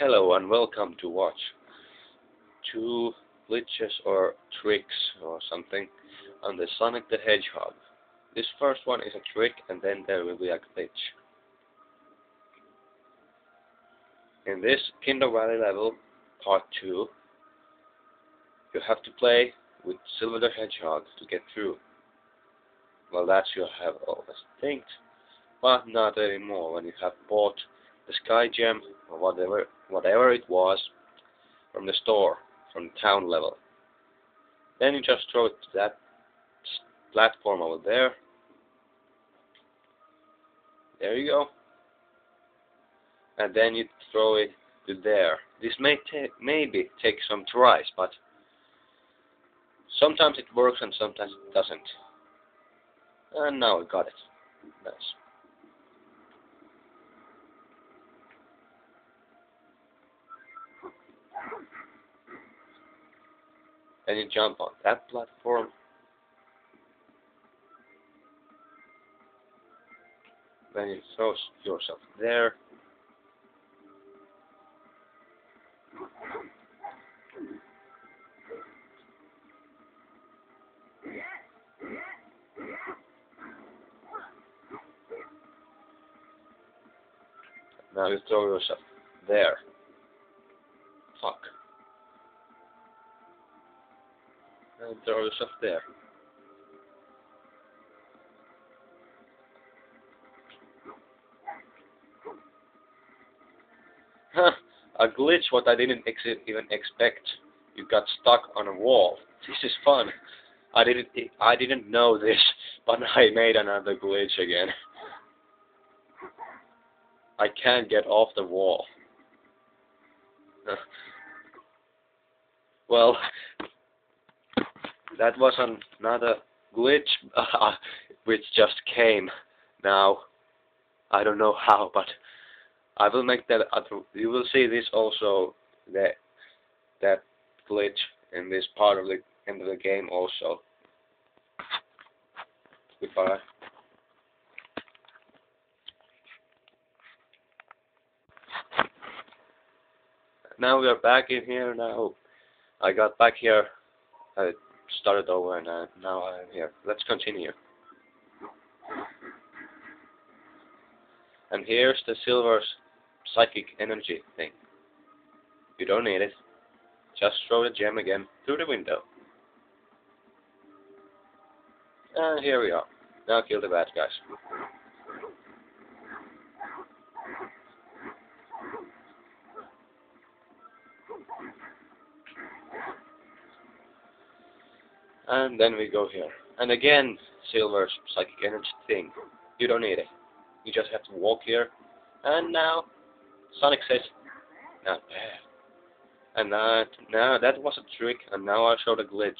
Hello and welcome to watch two glitches or tricks or something on the Sonic the Hedgehog. This first one is a trick and then there will be a glitch. In this Kingdom Valley level, part 2, you have to play with Silver the Hedgehog to get through. Well, that you have always think, but not anymore when you have bought the Sky Gem or whatever whatever it was from the store, from the town level. Then you just throw it to that platform over there. There you go. And then you throw it to there. This may take maybe take some tries, but sometimes it works and sometimes it doesn't. And now we got it. Nice. And you jump on that platform. Then you throw yourself there. Now you throw yourself there. Fuck. And throw yourself there. Huh, a glitch what I didn't ex even expect. You got stuck on a wall. This is fun. I didn't I didn't know this, but I made another glitch again. I can't get off the wall. well, that was another glitch uh, which just came now. I don't know how, but I will make that. Other, you will see this also that that glitch in this part of the end of the game also. Goodbye. Now we are back in here now. I got back here. I started over and uh, now I'm here. Let's continue. And here's the silver psychic energy thing. You don't need it. Just throw the gem again through the window. And here we are. Now kill the bad guys. And then we go here. And again, silver psychic energy thing. You don't need it. You just have to walk here. And now, Sonic says, not bad. And that, now that was a trick, and now I'll show the glitch.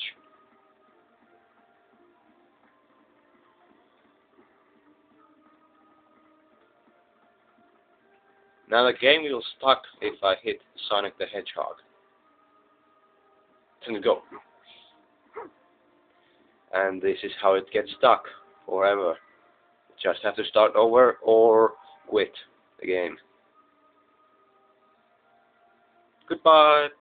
Now the game will stuck if I hit Sonic the Hedgehog. And go and this is how it gets stuck forever. Just have to start over or quit the game. Goodbye.